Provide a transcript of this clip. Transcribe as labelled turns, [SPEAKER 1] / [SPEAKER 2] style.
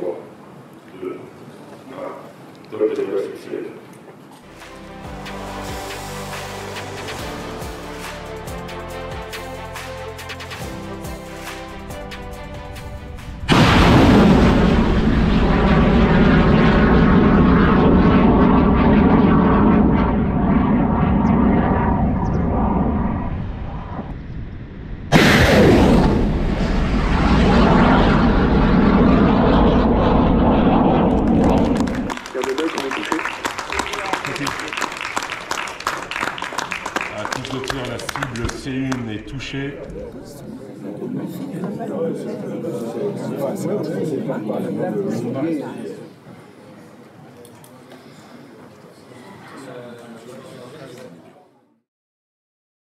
[SPEAKER 1] Bon, le, voilà. Donc, je vais associés.
[SPEAKER 2] À de tir, la cible C1 est touchée.